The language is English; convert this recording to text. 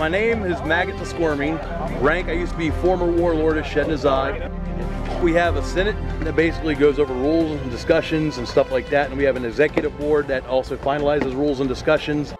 my name is Maggot the Squirming. Rank, I used to be former warlord of Shednazai. We have a Senate that basically goes over rules and discussions and stuff like that, and we have an executive board that also finalizes rules and discussions.